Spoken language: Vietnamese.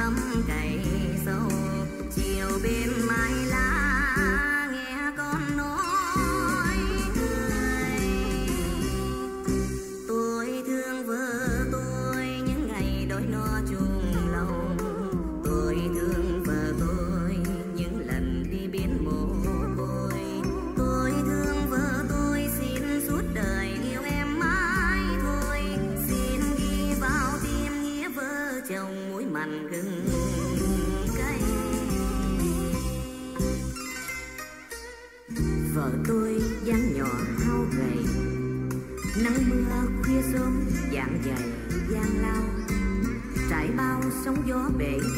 mắm cày Bay.